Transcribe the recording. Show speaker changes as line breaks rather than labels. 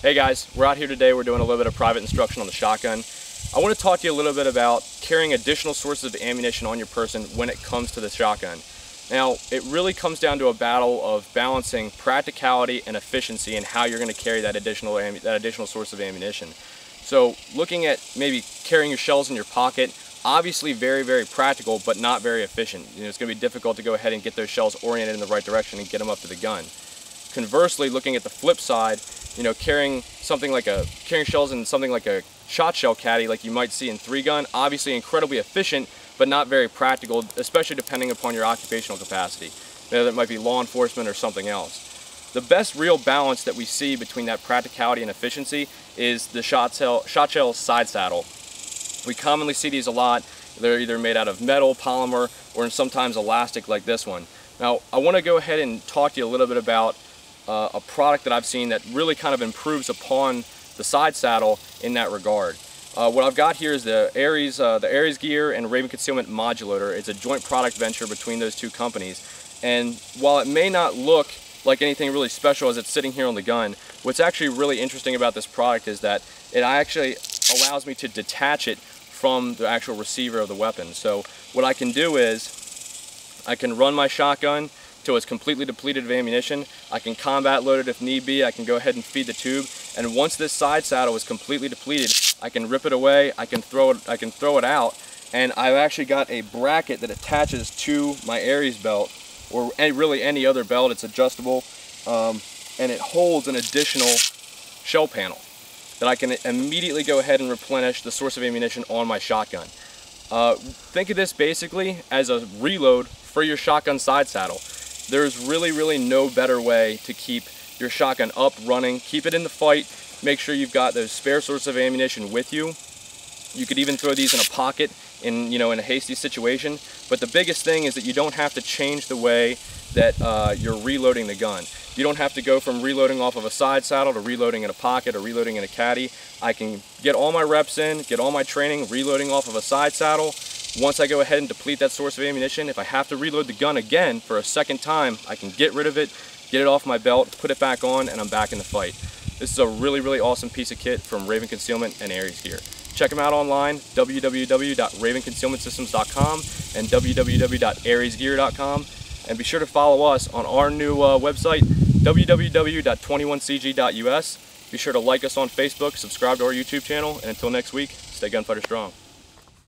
Hey guys, we're out here today. We're doing a little bit of private instruction on the shotgun. I want to talk to you a little bit about carrying additional sources of ammunition on your person when it comes to the shotgun. Now, it really comes down to a battle of balancing practicality and efficiency and how you're going to carry that additional, that additional source of ammunition. So looking at maybe carrying your shells in your pocket, obviously very, very practical, but not very efficient. You know, it's going to be difficult to go ahead and get those shells oriented in the right direction and get them up to the gun. Conversely, looking at the flip side, you know, carrying something like a, carrying shells in something like a shot shell caddy like you might see in three gun, obviously incredibly efficient, but not very practical, especially depending upon your occupational capacity. Whether that might be law enforcement or something else. The best real balance that we see between that practicality and efficiency is the shot shell, shot shell side saddle. We commonly see these a lot. They're either made out of metal, polymer, or sometimes elastic like this one. Now, I want to go ahead and talk to you a little bit about uh, a product that I've seen that really kind of improves upon the side saddle in that regard. Uh, what I've got here is the Ares, uh, the Ares Gear and Raven Concealment Moduloader. It's a joint product venture between those two companies. And while it may not look like anything really special as it's sitting here on the gun, what's actually really interesting about this product is that it actually allows me to detach it from the actual receiver of the weapon. So what I can do is I can run my shotgun till it's completely depleted of ammunition. I can combat load it if need be. I can go ahead and feed the tube. And once this side saddle is completely depleted, I can rip it away. I can throw it, I can throw it out. And I've actually got a bracket that attaches to my Ares belt or any, really any other belt. It's adjustable. Um, and it holds an additional shell panel that I can immediately go ahead and replenish the source of ammunition on my shotgun. Uh, think of this basically as a reload for your shotgun side saddle. There's really, really no better way to keep your shotgun up, running, keep it in the fight, make sure you've got those spare sources of ammunition with you. You could even throw these in a pocket in, you know, in a hasty situation. But the biggest thing is that you don't have to change the way that uh, you're reloading the gun. You don't have to go from reloading off of a side saddle to reloading in a pocket or reloading in a caddy. I can get all my reps in, get all my training reloading off of a side saddle, once I go ahead and deplete that source of ammunition, if I have to reload the gun again for a second time, I can get rid of it, get it off my belt, put it back on, and I'm back in the fight. This is a really, really awesome piece of kit from Raven Concealment and Ares Gear. Check them out online, www.ravenconcealmentsystems.com and www.aresgear.com. And be sure to follow us on our new uh, website, www.21cg.us. Be sure to like us on Facebook, subscribe to our YouTube channel, and until next week, stay gunfighter strong.